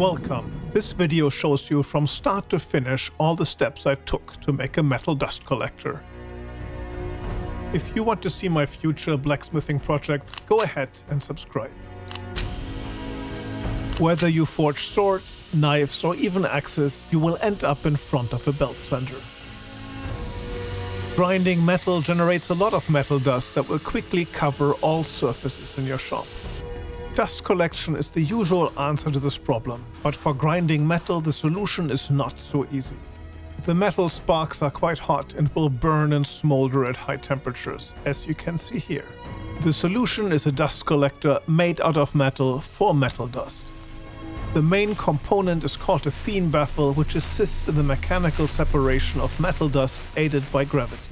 Welcome. This video shows you from start to finish all the steps I took to make a metal dust collector. If you want to see my future blacksmithing projects, go ahead and subscribe. Whether you forge swords, knives or even axes, you will end up in front of a belt sander. Grinding metal generates a lot of metal dust that will quickly cover all surfaces in your shop. Dust collection is the usual answer to this problem, but for grinding metal the solution is not so easy. The metal sparks are quite hot and will burn and smolder at high temperatures, as you can see here. The solution is a dust collector made out of metal for metal dust. The main component is called a Thien baffle, which assists in the mechanical separation of metal dust aided by gravity.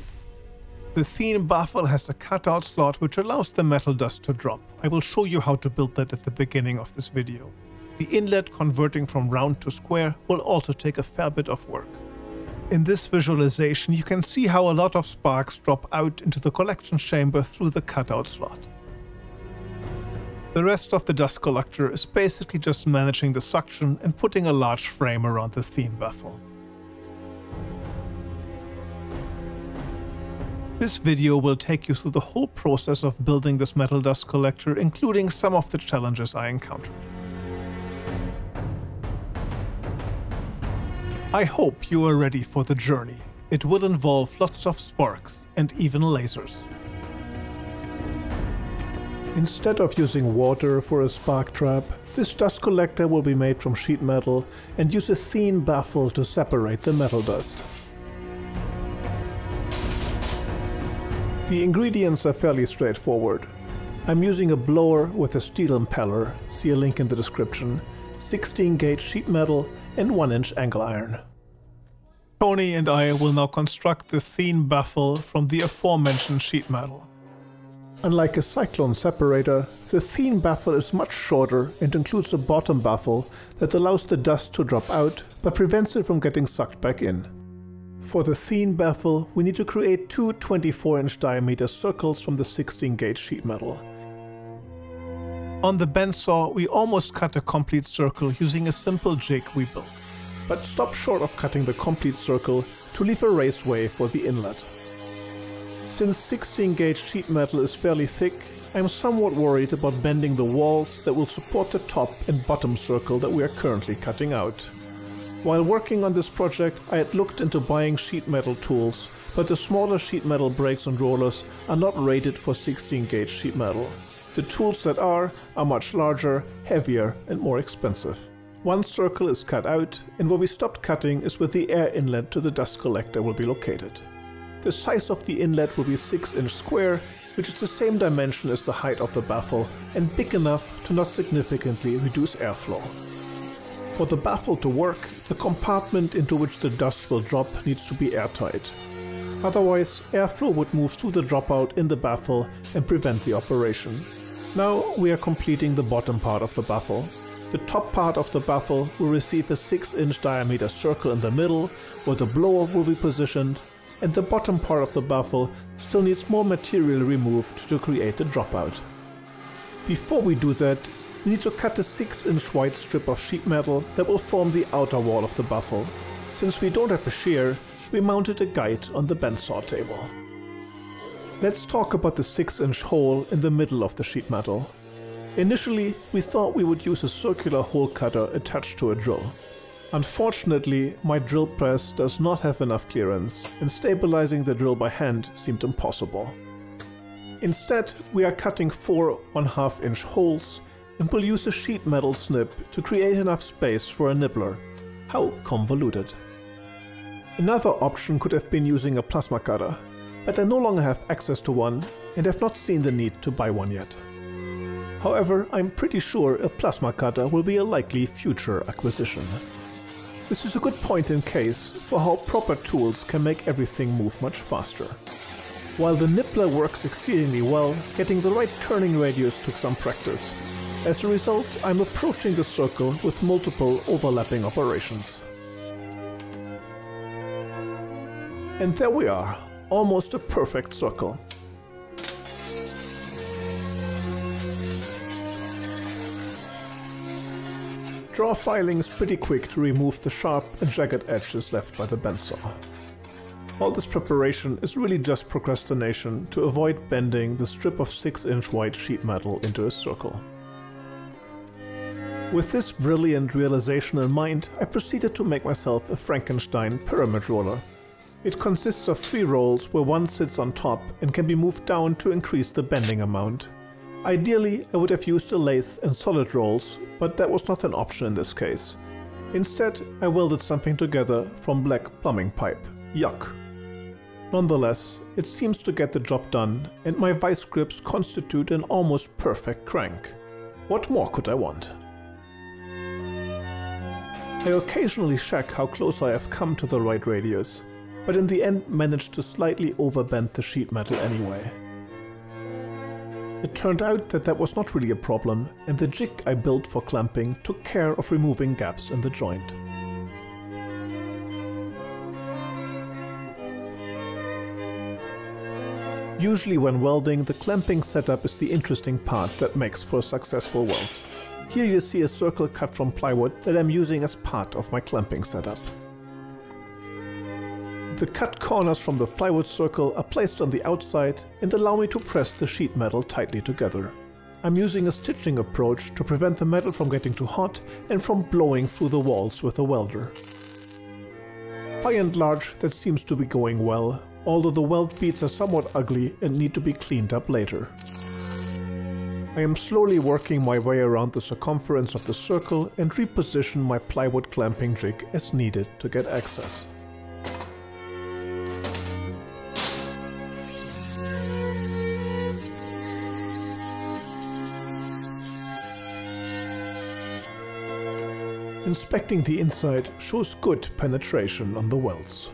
The Thien baffle has a cutout slot which allows the metal dust to drop. I will show you how to build that at the beginning of this video. The inlet converting from round to square will also take a fair bit of work. In this visualization you can see how a lot of sparks drop out into the collection chamber through the cutout slot. The rest of the dust collector is basically just managing the suction and putting a large frame around the Thien baffle. This video will take you through the whole process of building this metal dust collector, including some of the challenges I encountered. I hope you are ready for the journey. It will involve lots of sparks and even lasers. Instead of using water for a spark trap, this dust collector will be made from sheet metal and use a Thien baffle to separate the metal dust. The ingredients are fairly straightforward. I'm using a blower with a steel impeller, see a link in the description, 16 gauge sheet metal and 1 inch angle iron. Tony and I will now construct the Thien baffle from the aforementioned sheet metal. Unlike a cyclone separator, the Thien baffle is much shorter and includes a bottom baffle that allows the dust to drop out but prevents it from getting sucked back in. For the Thien baffle, we need to create two 24 inch diameter circles from the 16 gauge sheet metal. On the bandsaw, we almost cut a complete circle using a simple jig we built, but stopped short of cutting the complete circle to leave a raceway for the inlet. Since 16 gauge sheet metal is fairly thick, I'm somewhat worried about bending the walls that will support the top and bottom circle that we are currently cutting out. While working on this project, I had looked into buying sheet metal tools, but the smaller sheet metal brakes and rollers are not rated for 16 gauge sheet metal. The tools that are, are much larger, heavier and more expensive. One circle is cut out, and where we stopped cutting is where the air inlet to the dust collector will be located. The size of the inlet will be 6 inch square, which is the same dimension as the height of the baffle and big enough to not significantly reduce airflow. For the baffle to work, the compartment into which the dust will drop needs to be airtight. Otherwise, airflow would move through the dropout in the baffle and prevent the operation. Now we are completing the bottom part of the baffle. The top part of the baffle will receive a 6 inch diameter circle in the middle where the blower will be positioned and the bottom part of the baffle still needs more material removed to create the dropout. Before we do that, we need to cut a 6 inch wide strip of sheet metal that will form the outer wall of the baffle. Since we don't have a shear, we mounted a guide on the bandsaw table. Let's talk about the 6 inch hole in the middle of the sheet metal. Initially, we thought we would use a circular hole cutter attached to a drill. Unfortunately, my drill press does not have enough clearance, and stabilizing the drill by hand seemed impossible. Instead, we are cutting four 1/2 inch holes and we'll use a sheet metal snip to create enough space for a nibbler. How convoluted. Another option could have been using a plasma cutter, but I no longer have access to one and have not seen the need to buy one yet. However, I'm pretty sure a plasma cutter will be a likely future acquisition. This is a good point in case for how proper tools can make everything move much faster. While the nibbler works exceedingly well, getting the right turning radius took some practice, as a result, I'm approaching the circle with multiple overlapping operations. And there we are, almost a perfect circle. Draw filing is pretty quick to remove the sharp and jagged edges left by the band saw. All this preparation is really just procrastination to avoid bending the strip of 6 inch wide sheet metal into a circle. With this brilliant realization in mind, I proceeded to make myself a Frankenstein pyramid roller. It consists of three rolls where one sits on top and can be moved down to increase the bending amount. Ideally, I would have used a lathe and solid rolls, but that was not an option in this case. Instead, I welded something together from black plumbing pipe. Yuck. Nonetheless, it seems to get the job done, and my vice grips constitute an almost perfect crank. What more could I want? I occasionally check how close I have come to the right radius, but in the end managed to slightly overbend the sheet metal anyway. It turned out that that was not really a problem, and the jig I built for clamping took care of removing gaps in the joint. Usually when welding, the clamping setup is the interesting part that makes for a successful weld. Here you see a circle cut from plywood that I'm using as part of my clamping setup. The cut corners from the plywood circle are placed on the outside and allow me to press the sheet metal tightly together. I'm using a stitching approach to prevent the metal from getting too hot and from blowing through the walls with a welder. By and large, that seems to be going well, although the weld beads are somewhat ugly and need to be cleaned up later. I am slowly working my way around the circumference of the circle and reposition my plywood clamping jig as needed to get access. Inspecting the inside shows good penetration on the welds.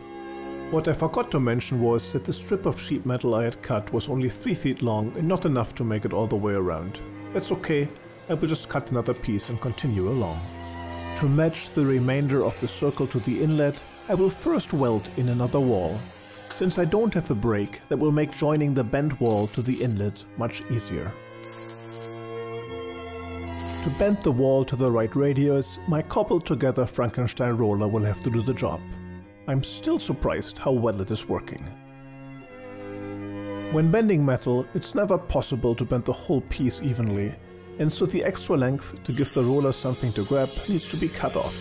What I forgot to mention was that the strip of sheet metal I had cut was only 3 feet long and not enough to make it all the way around. That's okay, I will just cut another piece and continue along. To match the remainder of the circle to the inlet, I will first weld in another wall. Since I don't have a brake, that will make joining the bent wall to the inlet much easier. To bend the wall to the right radius, my cobbled together Frankenstein roller will have to do the job. I'm still surprised how well it is working. When bending metal, it's never possible to bend the whole piece evenly, and so the extra length to give the roller something to grab needs to be cut off.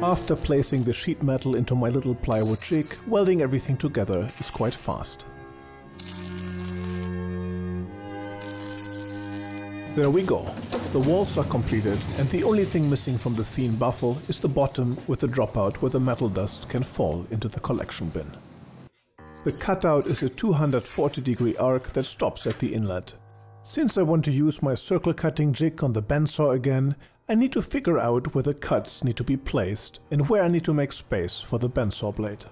After placing the sheet metal into my little plywood jig, welding everything together is quite fast. There we go. The walls are completed and the only thing missing from the Thien baffle is the bottom with the dropout where the metal dust can fall into the collection bin. The cutout is a 240 degree arc that stops at the inlet. Since I want to use my circle cutting jig on the bandsaw again, I need to figure out where the cuts need to be placed and where I need to make space for the bandsaw blade.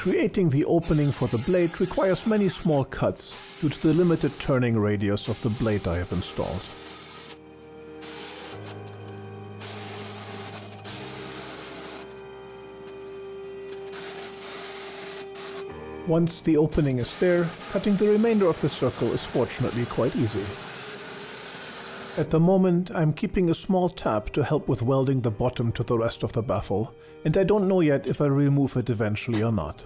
Creating the opening for the blade requires many small cuts due to the limited turning radius of the blade I have installed. Once the opening is there, cutting the remainder of the circle is fortunately quite easy. At the moment, I'm keeping a small tab to help with welding the bottom to the rest of the baffle, and I don't know yet if I remove it eventually or not.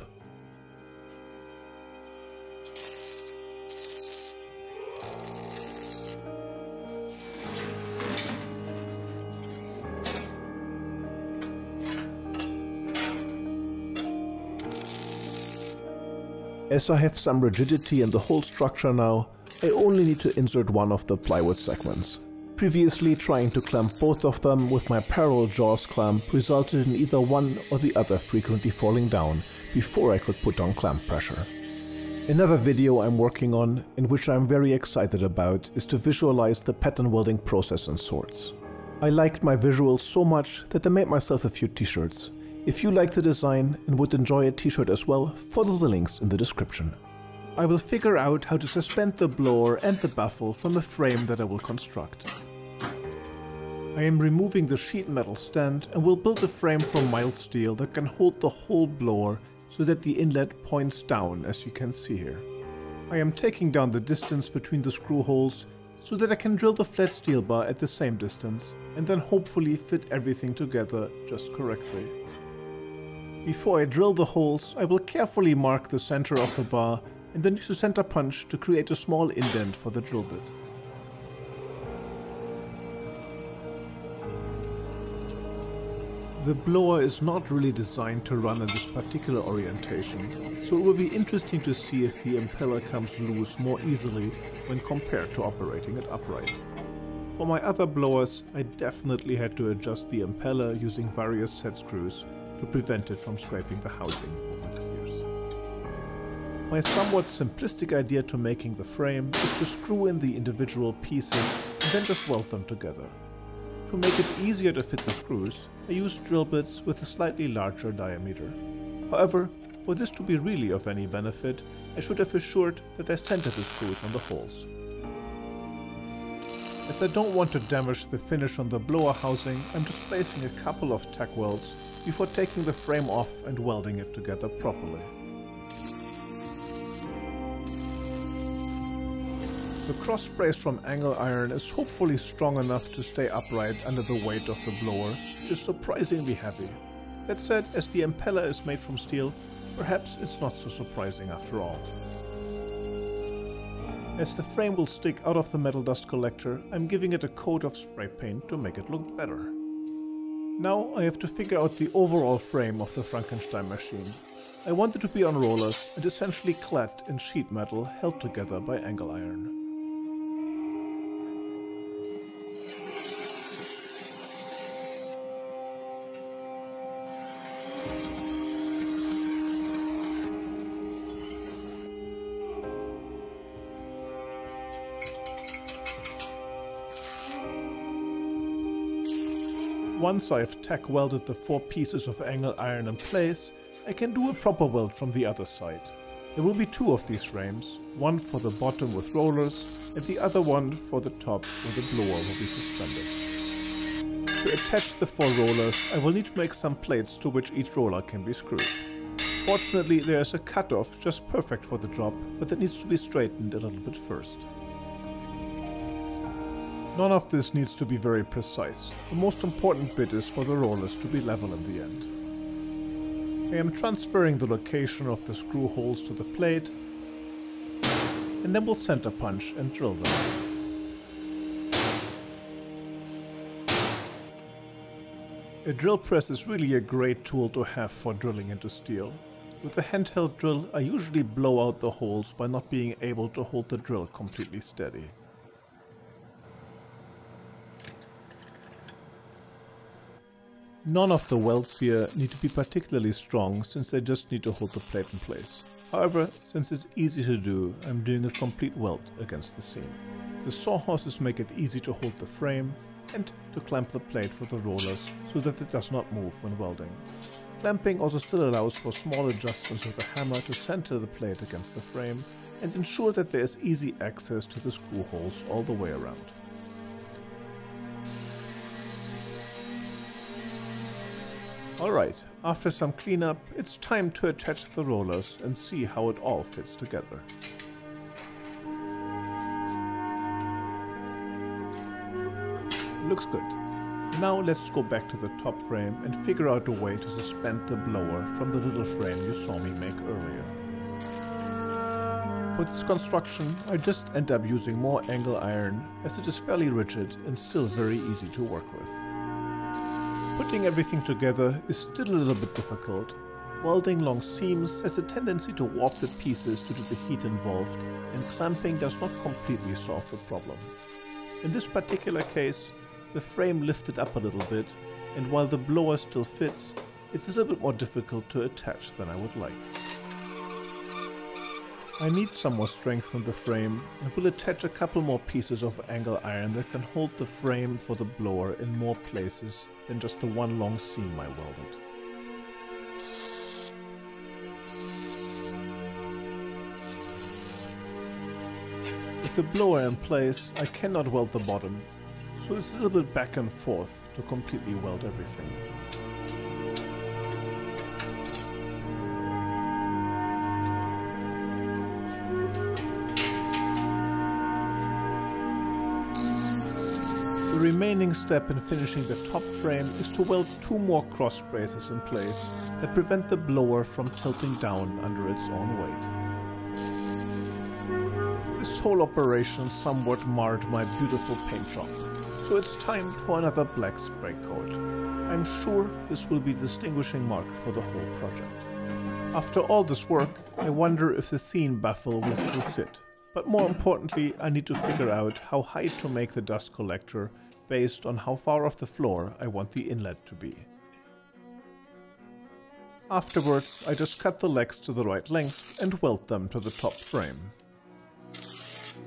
As I have some rigidity in the whole structure now, I only need to insert one of the plywood segments. Previously trying to clamp both of them with my parallel jaws clamp resulted in either one or the other frequently falling down before I could put on clamp pressure. Another video I'm working on, and which I'm very excited about, is to visualize the pattern welding process in Swords. I liked my visuals so much that I made myself a few t-shirts. If you like the design and would enjoy a t-shirt as well, follow the links in the description. I will figure out how to suspend the blower and the baffle from a frame that I will construct. I am removing the sheet metal stand and will build a frame from mild steel that can hold the whole blower so that the inlet points down as you can see here. I am taking down the distance between the screw holes so that I can drill the flat steel bar at the same distance and then hopefully fit everything together just correctly. Before I drill the holes, I will carefully mark the center of the bar and then use a center punch to create a small indent for the drill bit. The blower is not really designed to run in this particular orientation, so it will be interesting to see if the impeller comes loose more easily when compared to operating it upright. For my other blowers, I definitely had to adjust the impeller using various set screws to prevent it from scraping the housing. My somewhat simplistic idea to making the frame is to screw in the individual pieces and then just weld them together. To make it easier to fit the screws, I used drill bits with a slightly larger diameter. However, for this to be really of any benefit, I should have assured that I centered the screws on the holes. As I don't want to damage the finish on the blower housing, I'm just placing a couple of tack welds before taking the frame off and welding it together properly. The cross brace from angle iron is hopefully strong enough to stay upright under the weight of the blower, which is surprisingly heavy. That said, as the impeller is made from steel, perhaps it's not so surprising after all. As the frame will stick out of the metal dust collector, I'm giving it a coat of spray paint to make it look better. Now I have to figure out the overall frame of the Frankenstein machine. I want it to be on rollers and essentially clad in sheet metal held together by angle iron. Once I've tack welded the four pieces of angle iron in place, I can do a proper weld from the other side. There will be two of these frames, one for the bottom with rollers and the other one for the top where the blower will be suspended. To attach the four rollers, I will need to make some plates to which each roller can be screwed. Fortunately, there is a cutoff just perfect for the job, but that needs to be straightened a little bit first. None of this needs to be very precise. The most important bit is for the rollers to be level in the end. I am transferring the location of the screw holes to the plate and then we'll center punch and drill them. A drill press is really a great tool to have for drilling into steel. With a handheld drill, I usually blow out the holes by not being able to hold the drill completely steady. None of the welds here need to be particularly strong since they just need to hold the plate in place. However, since it's easy to do, I'm doing a complete weld against the seam. The sawhorses make it easy to hold the frame and to clamp the plate for the rollers so that it does not move when welding. Clamping also still allows for small adjustments with a hammer to center the plate against the frame and ensure that there is easy access to the screw holes all the way around. Alright, after some cleanup, it's time to attach the rollers and see how it all fits together. Looks good. Now let's go back to the top frame and figure out a way to suspend the blower from the little frame you saw me make earlier. For this construction, I just end up using more angle iron as it is fairly rigid and still very easy to work with. Putting everything together is still a little bit difficult. Welding long seams has a tendency to warp the pieces due to the heat involved, and clamping does not completely solve the problem. In this particular case, the frame lifted up a little bit, and while the blower still fits, it's a little bit more difficult to attach than I would like. I need some more strength on the frame and will attach a couple more pieces of angle iron that can hold the frame for the blower in more places than just the one long seam I welded. With the blower in place, I cannot weld the bottom, so it's a little bit back and forth to completely weld everything. Remaining step in finishing the top frame is to weld two more cross braces in place that prevent the blower from tilting down under its own weight. This whole operation somewhat marred my beautiful paint job, so it's time for another black spray coat. I'm sure this will be a distinguishing mark for the whole project. After all this work, I wonder if the Thien baffle will still fit. But more importantly, I need to figure out how high to make the dust collector based on how far off the floor I want the inlet to be. Afterwards, I just cut the legs to the right length and weld them to the top frame.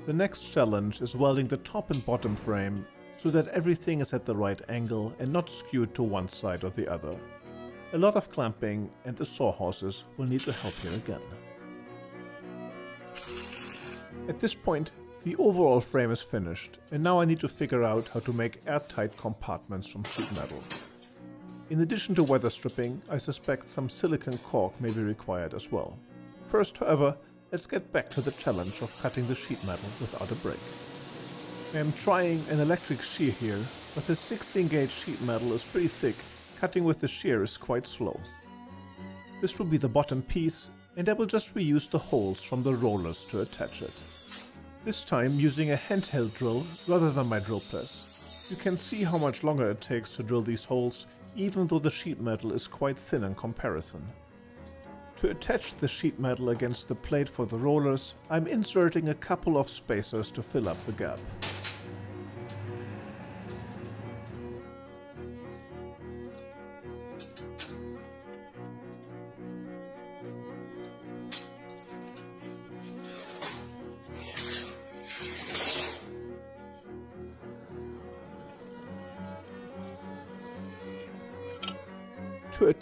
The next challenge is welding the top and bottom frame so that everything is at the right angle and not skewed to one side or the other. A lot of clamping and the sawhorses will need to help here again. At this point, the overall frame is finished, and now I need to figure out how to make airtight compartments from sheet metal. In addition to weather stripping, I suspect some silicone caulk may be required as well. First, however, let's get back to the challenge of cutting the sheet metal without a brake. I am trying an electric shear here, but the 16 gauge sheet metal is pretty thick, cutting with the shear is quite slow. This will be the bottom piece, and I will just reuse the holes from the rollers to attach it. This time using a handheld drill rather than my drill press. You can see how much longer it takes to drill these holes, even though the sheet metal is quite thin in comparison. To attach the sheet metal against the plate for the rollers, I'm inserting a couple of spacers to fill up the gap.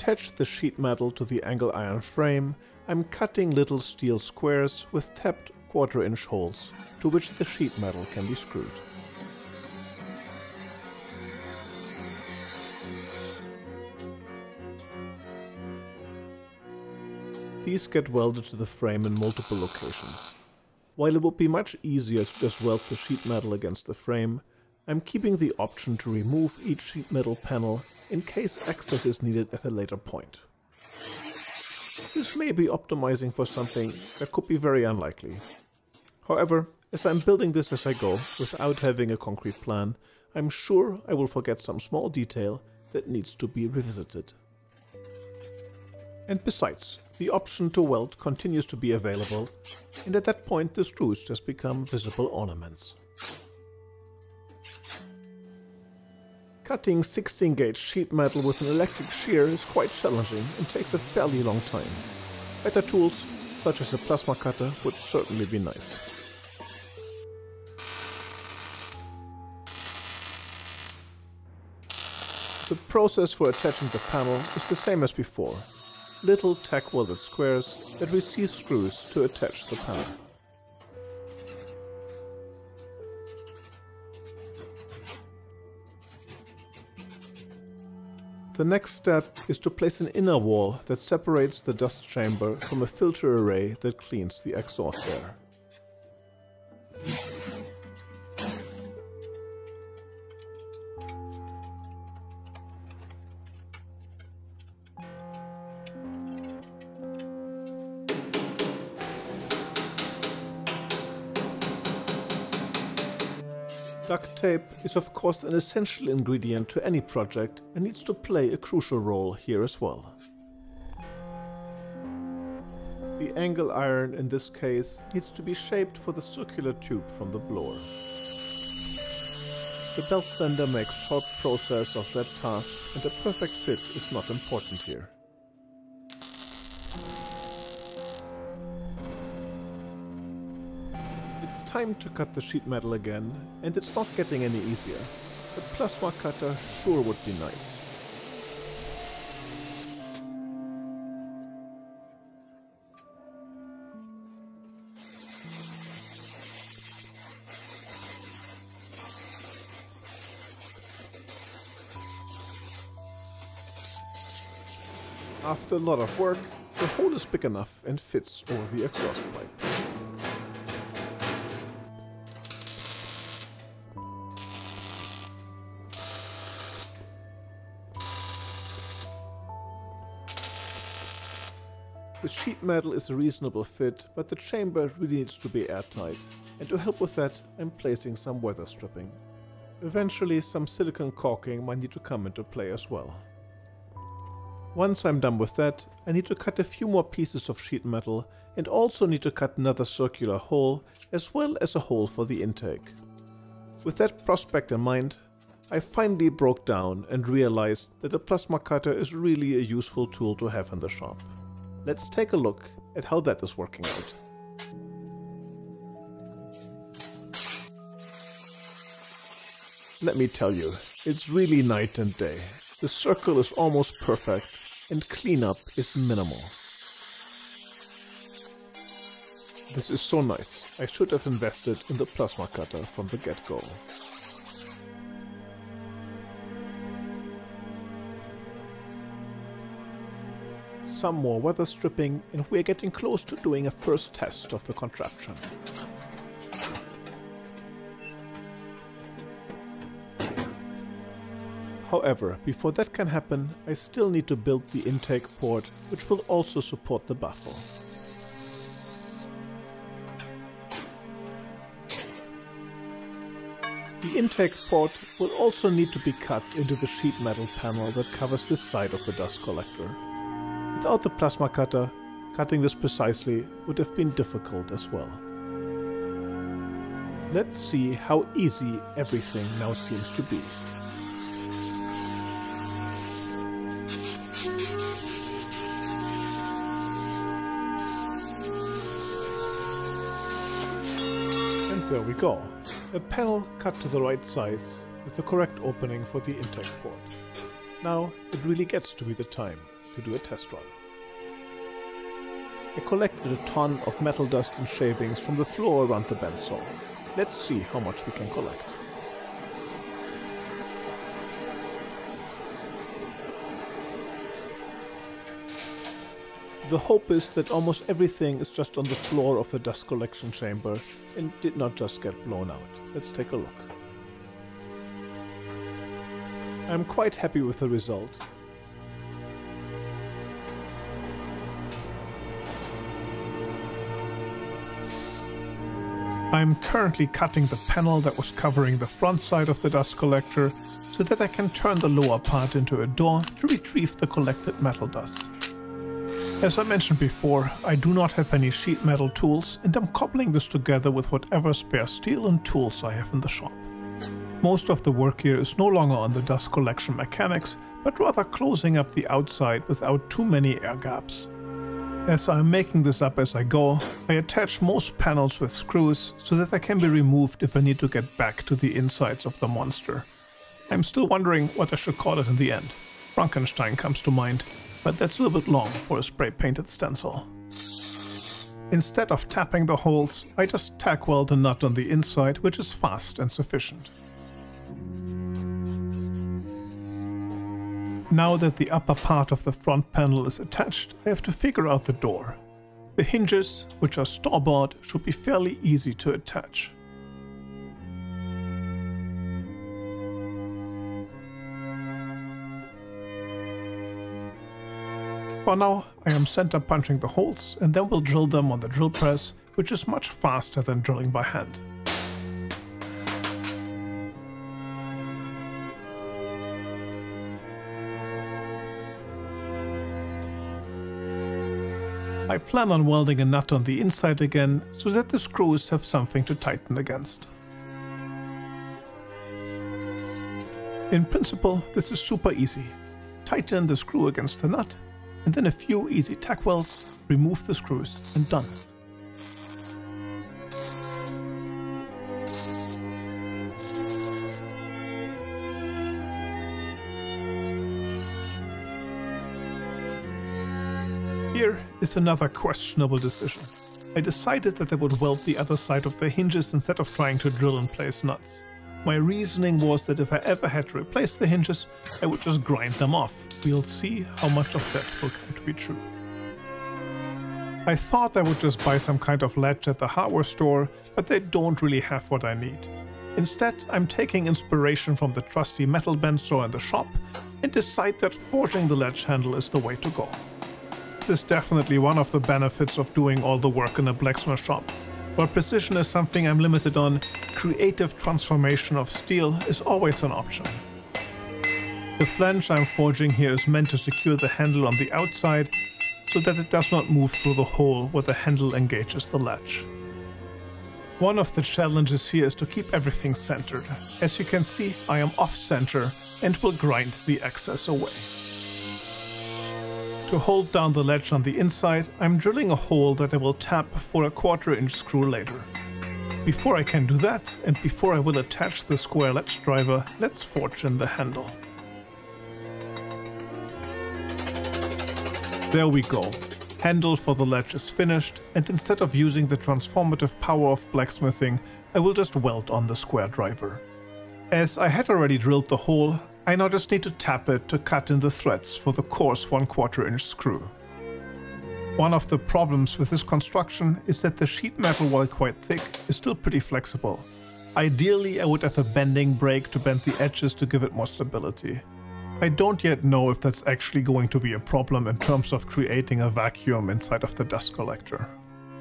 Attach the sheet metal to the angle iron frame, I'm cutting little steel squares with tapped quarter inch holes, to which the sheet metal can be screwed. These get welded to the frame in multiple locations. While it would be much easier to just weld the sheet metal against the frame, I'm keeping the option to remove each sheet metal panel in case access is needed at a later point. This may be optimizing for something that could be very unlikely. However, as I'm building this as I go, without having a concrete plan, I'm sure I will forget some small detail that needs to be revisited. And besides, the option to weld continues to be available, and at that point the screws just become visible ornaments. Cutting 16 gauge sheet metal with an electric shear is quite challenging and takes a fairly long time. Better tools, such as a plasma cutter, would certainly be nice. The process for attaching the panel is the same as before. Little tack welded squares that receive screws to attach the panel. The next step is to place an inner wall that separates the dust chamber from a filter array that cleans the exhaust air. Tape is of course an essential ingredient to any project and needs to play a crucial role here as well. The angle iron in this case needs to be shaped for the circular tube from the blower. The belt sander makes short process of that task and a perfect fit is not important here. time to cut the sheet metal again, and it's not getting any easier. A plasma cutter sure would be nice. After a lot of work, the hole is big enough and fits over the exhaust pipe. The sheet metal is a reasonable fit, but the chamber really needs to be airtight, and to help with that, I'm placing some weather stripping. Eventually, some silicone caulking might need to come into play as well. Once I'm done with that, I need to cut a few more pieces of sheet metal and also need to cut another circular hole as well as a hole for the intake. With that prospect in mind, I finally broke down and realized that a plasma cutter is really a useful tool to have in the shop. Let's take a look at how that is working out. Let me tell you, it's really night and day. The circle is almost perfect and cleanup is minimal. This is so nice. I should have invested in the plasma cutter from the get-go. Some more weather stripping and we're getting close to doing a first test of the contraption. However, before that can happen, I still need to build the intake port, which will also support the baffle. The intake port will also need to be cut into the sheet metal panel that covers this side of the dust collector. Without the plasma cutter, cutting this precisely would have been difficult as well. Let's see how easy everything now seems to be. And there we go. A panel cut to the right size with the correct opening for the intake port. Now it really gets to be the time to do a test run. I collected a ton of metal dust and shavings from the floor around the bandsaw. Let's see how much we can collect. The hope is that almost everything is just on the floor of the dust collection chamber and did not just get blown out. Let's take a look. I'm quite happy with the result. I'm currently cutting the panel that was covering the front side of the dust collector so that I can turn the lower part into a door to retrieve the collected metal dust. As I mentioned before, I do not have any sheet metal tools and I'm coupling this together with whatever spare steel and tools I have in the shop. Most of the work here is no longer on the dust collection mechanics, but rather closing up the outside without too many air gaps. As I'm making this up as I go, I attach most panels with screws so that they can be removed if I need to get back to the insides of the monster. I'm still wondering what I should call it in the end. Frankenstein comes to mind, but that's a little bit long for a spray painted stencil. Instead of tapping the holes, I just tack weld a nut on the inside, which is fast and sufficient. Now that the upper part of the front panel is attached, I have to figure out the door. The hinges, which are store-bought, should be fairly easy to attach. For now, I am center punching the holes and then we'll drill them on the drill press, which is much faster than drilling by hand. I plan on welding a nut on the inside again, so that the screws have something to tighten against. In principle, this is super easy. Tighten the screw against the nut, and then a few easy tack welds, remove the screws and done. Here is another questionable decision. I decided that I would weld the other side of the hinges instead of trying to drill and place nuts. My reasoning was that if I ever had to replace the hinges, I would just grind them off. We'll see how much of that will come to be true. I thought I would just buy some kind of ledge at the hardware store, but they don't really have what I need. Instead, I'm taking inspiration from the trusty metal band saw in the shop and decide that forging the ledge handle is the way to go. This is definitely one of the benefits of doing all the work in a blacksmith shop. While precision is something I'm limited on, creative transformation of steel is always an option. The flange I'm forging here is meant to secure the handle on the outside so that it does not move through the hole where the handle engages the latch. One of the challenges here is to keep everything centered. As you can see, I am off-center and will grind the excess away. To hold down the ledge on the inside, I'm drilling a hole that I will tap for a quarter inch screw later. Before I can do that, and before I will attach the square ledge driver, let's forge in the handle. There we go. Handle for the ledge is finished, and instead of using the transformative power of blacksmithing, I will just weld on the square driver. As I had already drilled the hole, I now just need to tap it to cut in the threads for the coarse 1 quarter inch screw. One of the problems with this construction is that the sheet metal, while quite thick, is still pretty flexible. Ideally, I would have a bending brake to bend the edges to give it more stability. I don't yet know if that's actually going to be a problem in terms of creating a vacuum inside of the dust collector.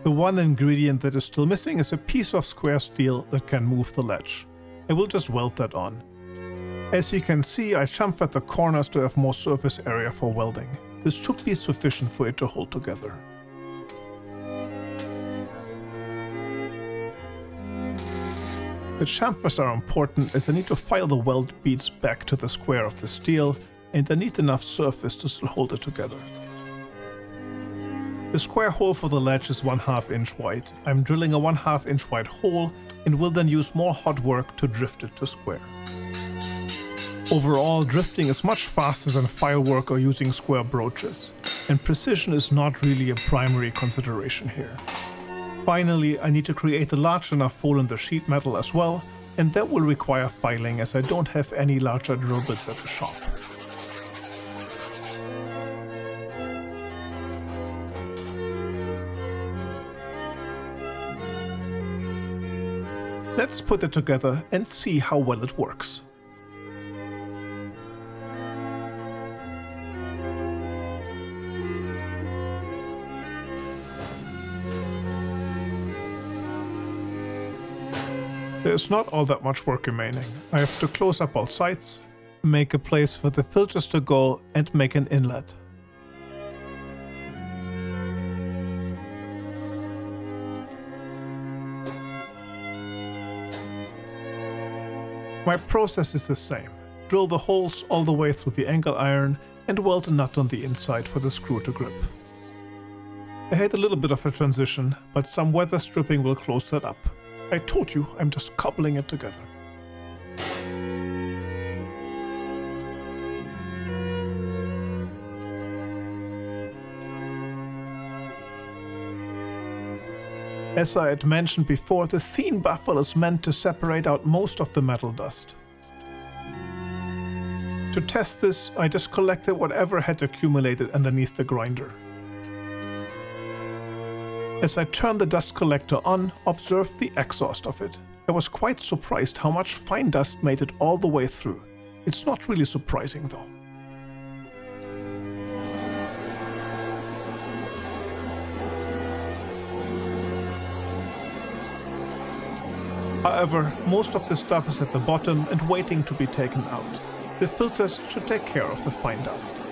The one ingredient that is still missing is a piece of square steel that can move the ledge. I will just weld that on. As you can see, I chamfered the corners to have more surface area for welding. This should be sufficient for it to hold together. The chamfers are important as I need to file the weld beads back to the square of the steel and I need enough surface to still hold it together. The square hole for the ledge is 1 half inch wide. I'm drilling a 1 half inch wide hole and will then use more hot work to drift it to square. Overall, drifting is much faster than firework or using square broaches, and precision is not really a primary consideration here. Finally, I need to create a large enough hole in the sheet metal as well, and that will require filing as I don't have any larger drill bits at the shop. Let's put it together and see how well it works. There's not all that much work remaining. I have to close up all sides, make a place for the filters to go and make an inlet. My process is the same. Drill the holes all the way through the angle iron and weld a nut on the inside for the screw to grip. I had a little bit of a transition, but some weather stripping will close that up. I told you, I'm just cobbling it together. As I had mentioned before, the Thien baffle is meant to separate out most of the metal dust. To test this, I just collected whatever had accumulated underneath the grinder. As I turned the dust collector on, observed the exhaust of it. I was quite surprised how much fine dust made it all the way through. It's not really surprising though. However, most of the stuff is at the bottom and waiting to be taken out. The filters should take care of the fine dust.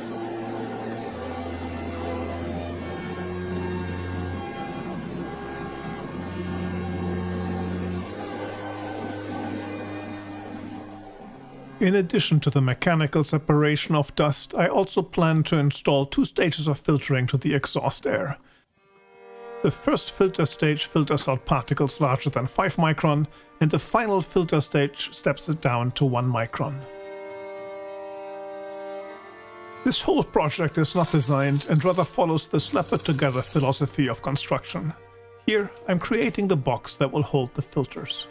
In addition to the mechanical separation of dust, I also plan to install two stages of filtering to the exhaust air. The first filter stage filters out particles larger than 5 micron, and the final filter stage steps it down to 1 micron. This whole project is not designed and rather follows the slap it together philosophy of construction. Here, I'm creating the box that will hold the filters.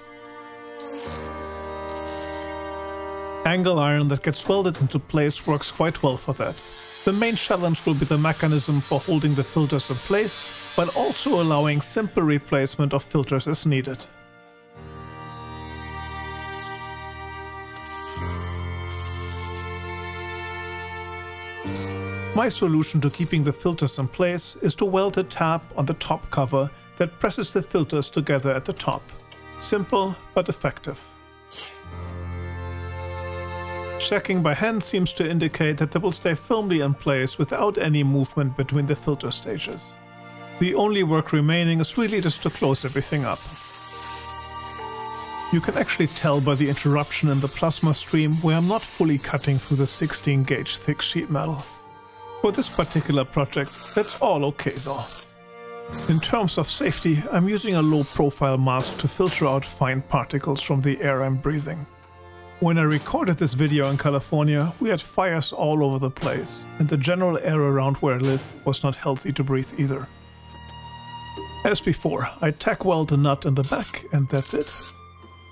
Angle iron that gets welded into place works quite well for that. The main challenge will be the mechanism for holding the filters in place, while also allowing simple replacement of filters as needed. My solution to keeping the filters in place is to weld a tab on the top cover that presses the filters together at the top. Simple but effective. Checking by hand seems to indicate that they will stay firmly in place without any movement between the filter stages. The only work remaining is really just to close everything up. You can actually tell by the interruption in the plasma stream where I'm not fully cutting through the 16 gauge thick sheet metal. For this particular project, that's all okay though. In terms of safety, I'm using a low profile mask to filter out fine particles from the air I'm breathing. When I recorded this video in California, we had fires all over the place, and the general air around where I live was not healthy to breathe either. As before, I tack weld the nut in the back, and that's it.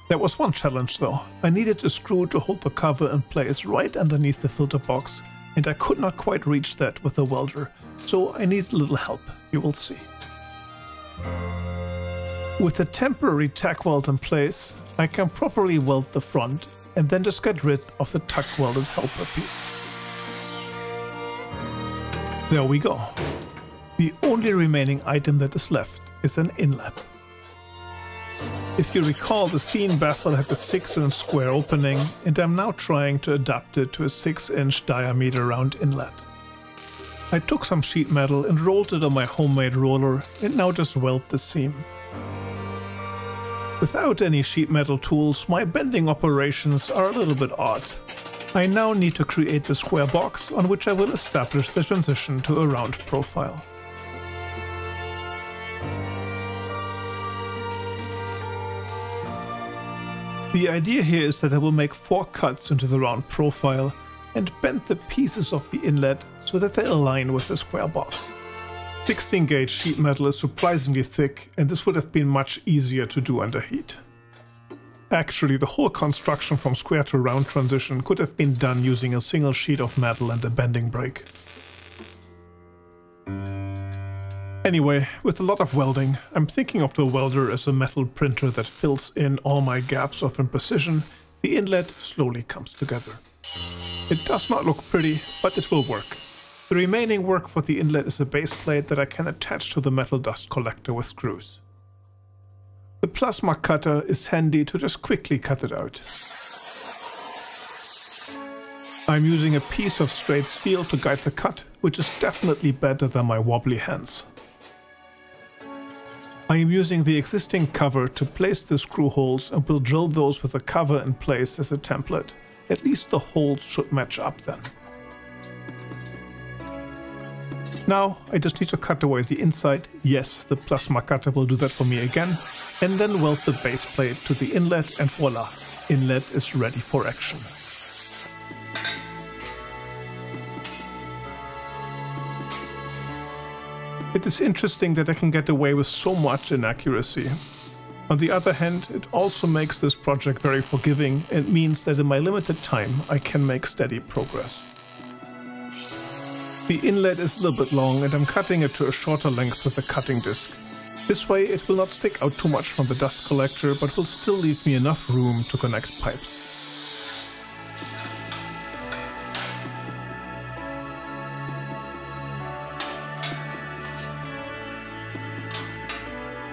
There was one challenge though. I needed a screw to hold the cover in place right underneath the filter box, and I could not quite reach that with the welder, so I need a little help, you will see. With the temporary tack weld in place, I can properly weld the front and then just get rid of the tack welded helper piece. There we go. The only remaining item that is left is an inlet. If you recall, the Thien baffle had a 6 inch square opening, and I'm now trying to adapt it to a 6 inch diameter round inlet. I took some sheet metal and rolled it on my homemade roller and now just weld the seam. Without any sheet metal tools, my bending operations are a little bit odd. I now need to create the square box on which I will establish the transition to a round profile. The idea here is that I will make four cuts into the round profile and bend the pieces of the inlet so that they align with the square box. 16 gauge sheet metal is surprisingly thick and this would have been much easier to do under heat. Actually, the whole construction from square to round transition could have been done using a single sheet of metal and a bending brake. Anyway, with a lot of welding, I'm thinking of the welder as a metal printer that fills in all my gaps of imprecision. The inlet slowly comes together. It does not look pretty, but it will work. The remaining work for the inlet is a base plate that I can attach to the metal dust collector with screws. The plasma cutter is handy to just quickly cut it out. I'm using a piece of straight steel to guide the cut, which is definitely better than my wobbly hands. I am using the existing cover to place the screw holes and will drill those with the cover in place as a template. At least the holes should match up then. Now I just need to cut away the inside. Yes, the plasma cutter will do that for me again. And then weld the base plate to the inlet and voila, inlet is ready for action. It is interesting that I can get away with so much inaccuracy. On the other hand, it also makes this project very forgiving and means that in my limited time I can make steady progress. The inlet is a little bit long and I'm cutting it to a shorter length with a cutting disc. This way it will not stick out too much from the dust collector but will still leave me enough room to connect pipes.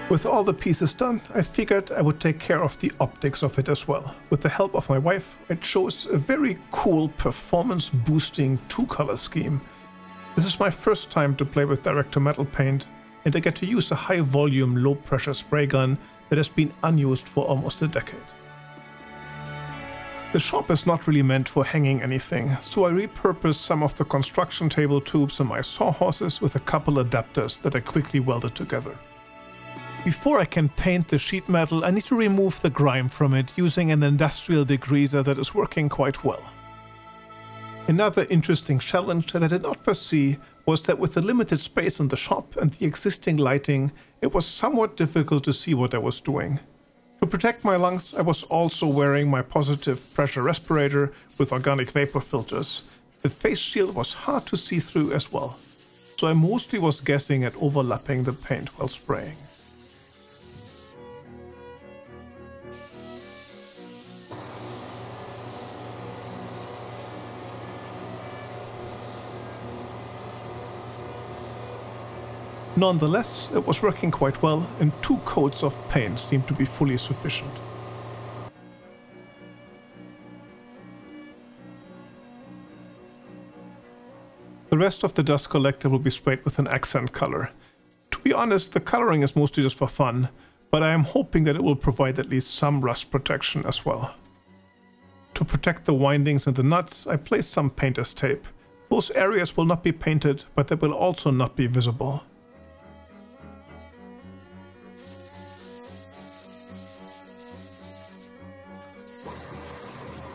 With all the pieces done, I figured I would take care of the optics of it as well. With the help of my wife, I chose a very cool performance boosting two color scheme. This is my first time to play with direct to metal paint and I get to use a high volume low pressure spray gun that has been unused for almost a decade. The shop is not really meant for hanging anything, so I repurposed some of the construction table tubes in my sawhorses with a couple adapters that I quickly welded together. Before I can paint the sheet metal, I need to remove the grime from it using an industrial degreaser that is working quite well. Another interesting challenge that I did not foresee was that with the limited space in the shop and the existing lighting, it was somewhat difficult to see what I was doing. To protect my lungs, I was also wearing my positive pressure respirator with organic vapor filters. The face shield was hard to see through as well, so I mostly was guessing at overlapping the paint while spraying. Nonetheless, it was working quite well and two coats of paint seemed to be fully sufficient. The rest of the dust collector will be sprayed with an accent color. To be honest, the coloring is mostly just for fun, but I am hoping that it will provide at least some rust protection as well. To protect the windings and the nuts, I placed some painter's tape. Those areas will not be painted, but they will also not be visible.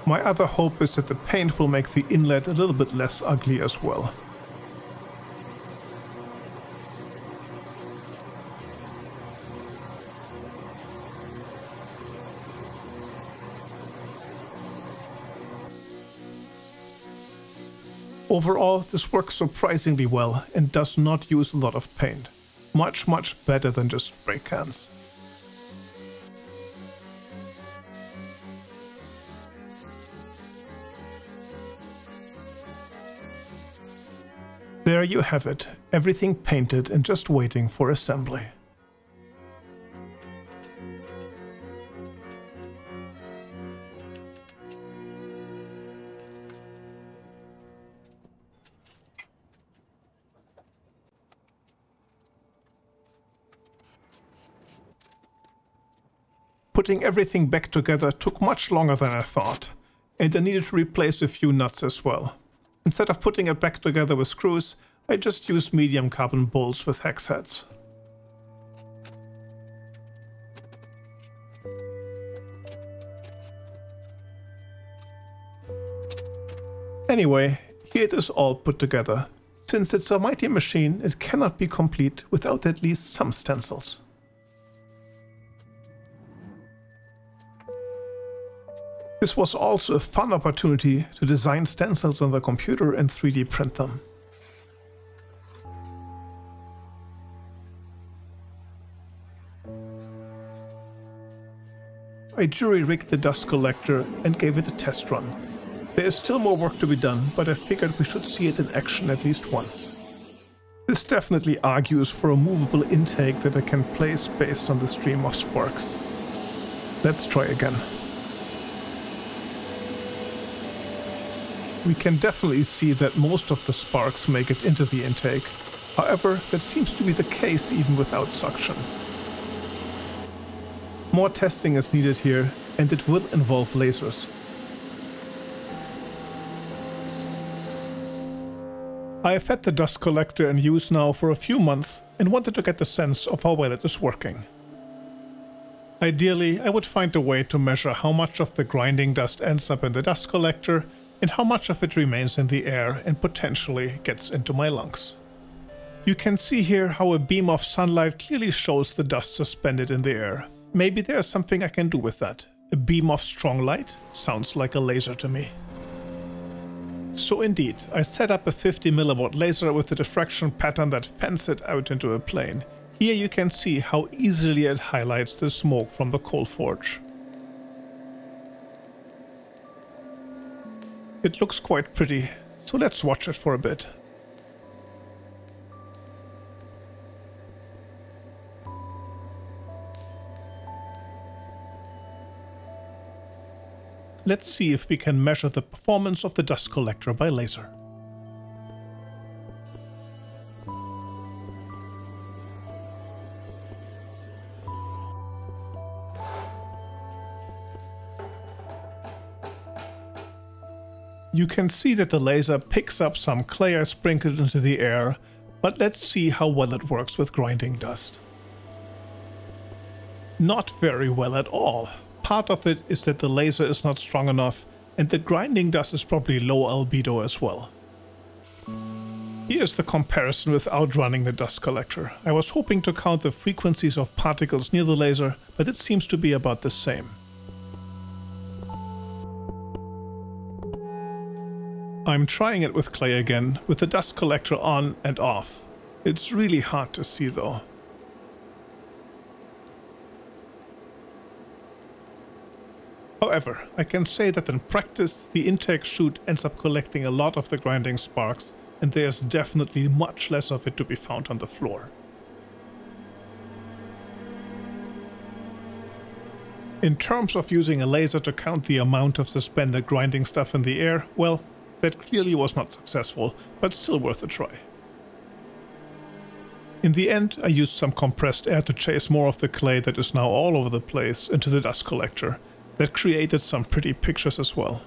My other hope is that the paint will make the inlet a little bit less ugly as well. Overall, this works surprisingly well and does not use a lot of paint. Much, much better than just spray cans. There you have it, everything painted and just waiting for assembly. Putting everything back together took much longer than I thought, and I needed to replace a few nuts as well. Instead of putting it back together with screws, I just used medium carbon bolts with hex heads. Anyway, here it is all put together. Since it's a mighty machine, it cannot be complete without at least some stencils. This was also a fun opportunity to design stencils on the computer and 3D print them. I jury-rigged the dust collector and gave it a test run. There is still more work to be done, but I figured we should see it in action at least once. This definitely argues for a movable intake that I can place based on the stream of sparks. Let's try again. We can definitely see that most of the sparks make it into the intake. However, that seems to be the case even without suction. More testing is needed here, and it will involve lasers. I have had the dust collector in use now for a few months and wanted to get the sense of how well it is working. Ideally, I would find a way to measure how much of the grinding dust ends up in the dust collector and how much of it remains in the air and potentially gets into my lungs. You can see here how a beam of sunlight clearly shows the dust suspended in the air. Maybe there's something I can do with that. A beam of strong light sounds like a laser to me. So indeed, I set up a 50 milliwatt laser with a diffraction pattern that fans it out into a plane. Here you can see how easily it highlights the smoke from the coal forge. It looks quite pretty, so let's watch it for a bit. Let's see if we can measure the performance of the dust collector by laser. You can see that the laser picks up some clay I sprinkled into the air, but let's see how well it works with grinding dust. Not very well at all. Part of it is that the laser is not strong enough, and the grinding dust is probably low albedo as well. Here's the comparison without running the dust collector. I was hoping to count the frequencies of particles near the laser, but it seems to be about the same. I'm trying it with clay again, with the dust collector on and off. It's really hard to see though. However, I can say that in practice the intake chute ends up collecting a lot of the grinding sparks and there's definitely much less of it to be found on the floor. In terms of using a laser to count the amount of suspended grinding stuff in the air, well, that clearly was not successful, but still worth a try. In the end, I used some compressed air to chase more of the clay that is now all over the place into the dust collector. That created some pretty pictures as well.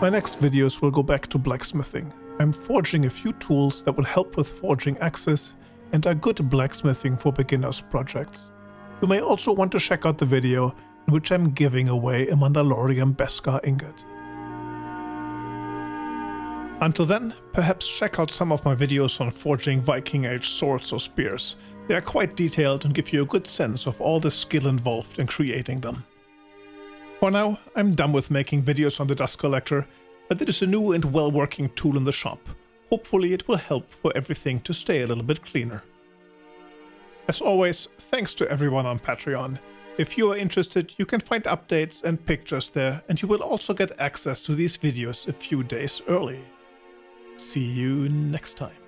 My next videos will go back to blacksmithing. I'm forging a few tools that will help with forging axes and are good blacksmithing for beginners projects. You may also want to check out the video in which I'm giving away a Mandalorian Beskar ingot. Until then, perhaps check out some of my videos on forging Viking Age swords or spears. They are quite detailed and give you a good sense of all the skill involved in creating them. For now, I'm done with making videos on the dust collector, but it is a new and well-working tool in the shop. Hopefully it will help for everything to stay a little bit cleaner. As always, thanks to everyone on Patreon. If you are interested, you can find updates and pictures there, and you will also get access to these videos a few days early. See you next time.